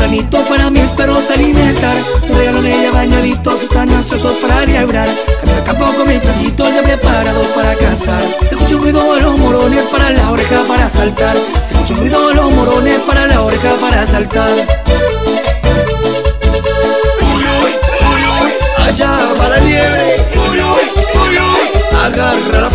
tempranito para mis perros alimentar. Llegaron ella bañaditos, están ansiosos para liebrar Acá con mis perritos ya preparados para cazar. Se escucha un ruido de los morones para la oreja para saltar. Se escucha un ruido de los morones para la oreja para saltar. Uy, uy, uy, Allá va la liebre Uy, uy, uy, Agarra la